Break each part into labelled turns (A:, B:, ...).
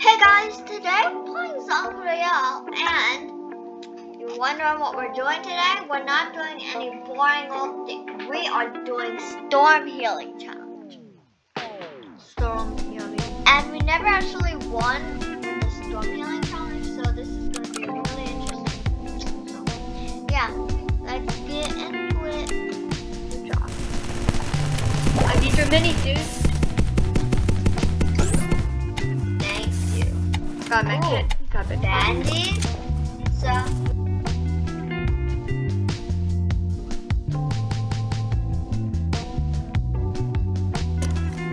A: Hey guys, today we're playing Zombs and you're wondering what we're doing today? We're not doing any boring old thing. We are doing Storm Healing Challenge.
B: Storm Healing.
A: And we never actually won the Storm Healing Challenge, so this is going to be really interesting. So, yeah, let's get into it. Good job.
B: I need your mini, dude.
A: You.
B: Got my
A: Oh.
B: kit. Got the
A: Dandy. So,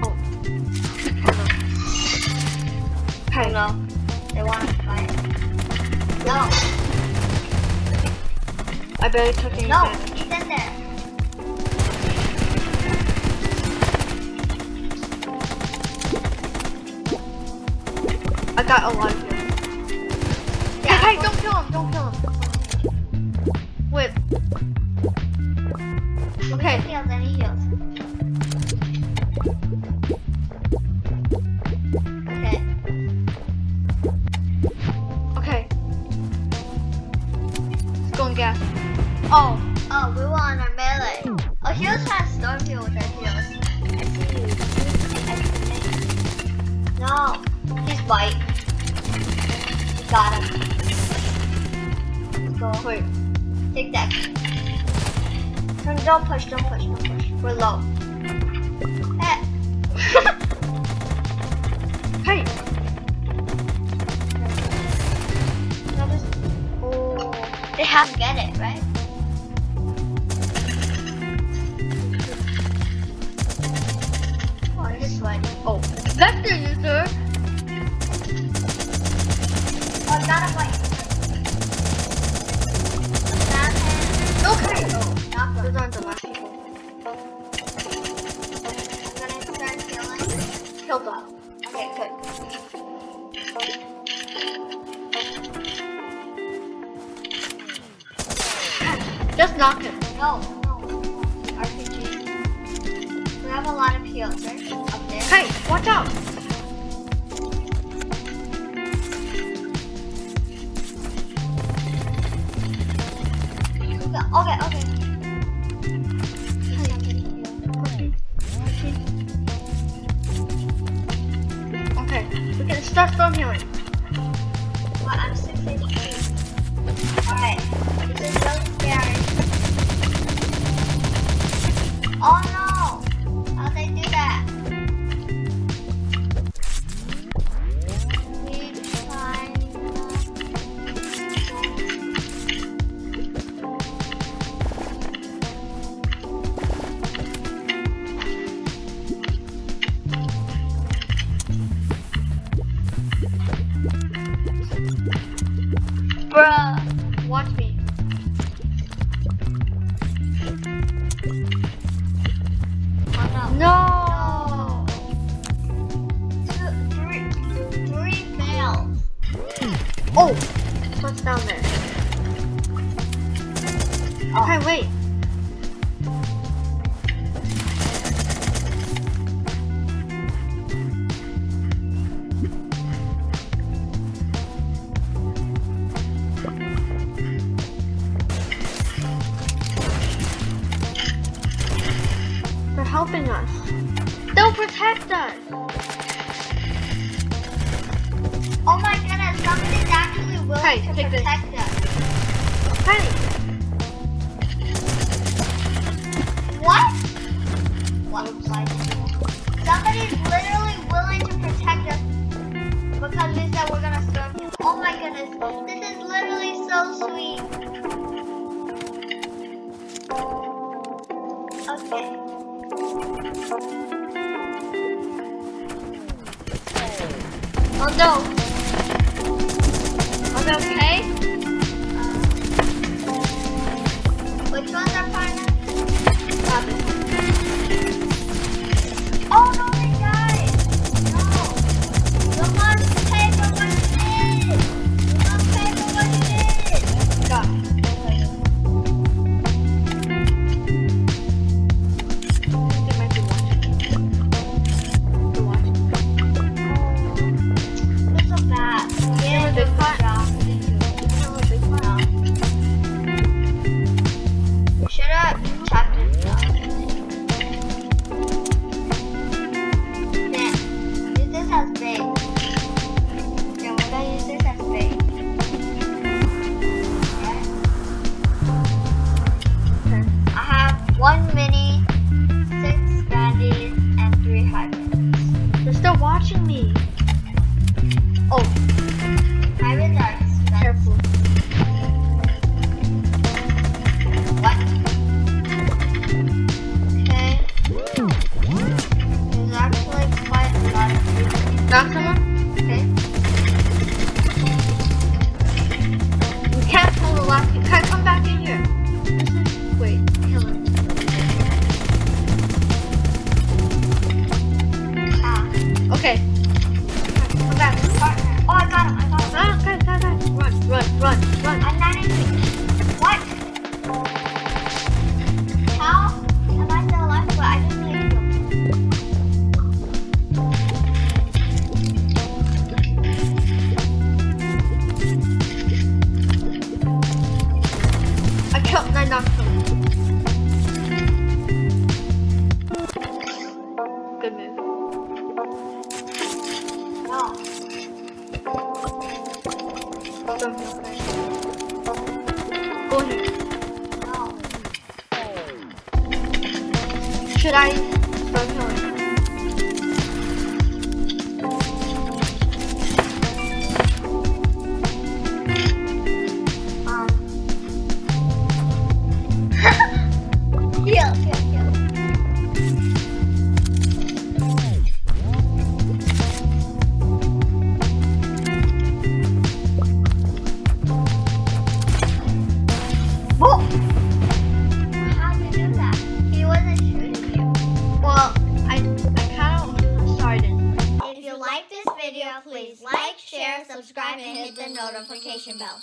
A: oh.
B: Hey,
A: no, they want to fight. No,
B: I barely took any
A: no, he's in there.
B: I got a lot of heals.
A: Yeah,
B: Hey, don't kill him. Don't kill him. Wait. Okay.
A: He heals and he heals. Okay.
B: Okay. Let's go and gas. Oh.
A: Oh, we were on our melee. Oh, he was trying to storm heal with our heals. I see. I see you. No, he's white. We got him. Go.
B: Wait.
A: Take that. No, don't push, don't push, don't push. We're low. Eh.
B: Hey.
A: This- Oh, they have to get it, right? Oh.
B: Oh. Vector user. People.
A: I'm gonna. Okay, good.
B: Just knock him.
A: No, no. RPG. We have a lot of heals, right? Up there.
B: Hey, watch out. Can start storm healing.
A: But I'm 6 HP. Alright. This is really scary. Oh no!
B: Helping us. They'll protect us.
A: Oh my goodness, somebody's actually willing
B: Hey,
A: to
B: take this.
A: protect us.
B: Hey.
A: What? What? What? Somebody's literally willing to protect us because we said we're gonna storm him. Oh my goodness, this is literally so sweet. Okay. Oh no. They okay? Oh. I will not. Careful. What?
B: Okay. There's actually quite a lot of
A: people. Someone? Okay.
B: You can't pull the lock. Can't come back in here. Wait, kill him.
A: Ah.
B: Okay. Should I
A: hit the notification bell.